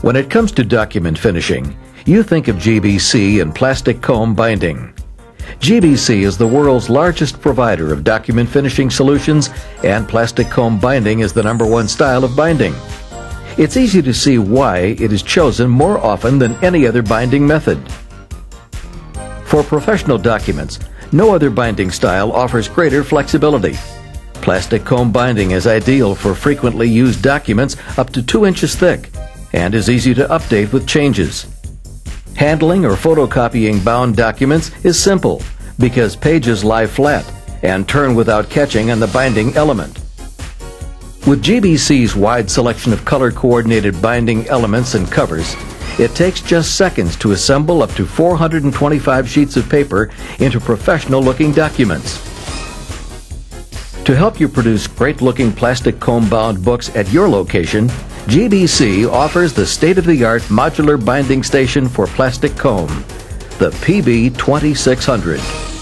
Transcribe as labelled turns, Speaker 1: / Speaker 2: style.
Speaker 1: When it comes to document finishing, you think of GBC and plastic comb binding. GBC is the world's largest provider of document finishing solutions, and plastic comb binding is the number one style of binding. It's easy to see why it is chosen more often than any other binding method. For professional documents, no other binding style offers greater flexibility. Plastic comb binding is ideal for frequently used documents up to 2 inches thick and is easy to update with changes. Handling or photocopying bound documents is simple because pages lie flat and turn without catching on the binding element. With GBC's wide selection of color-coordinated binding elements and covers, it takes just seconds to assemble up to 425 sheets of paper into professional-looking documents. To help you produce great-looking plastic comb-bound books at your location, GBC offers the state-of-the-art modular binding station for plastic comb, the PB2600.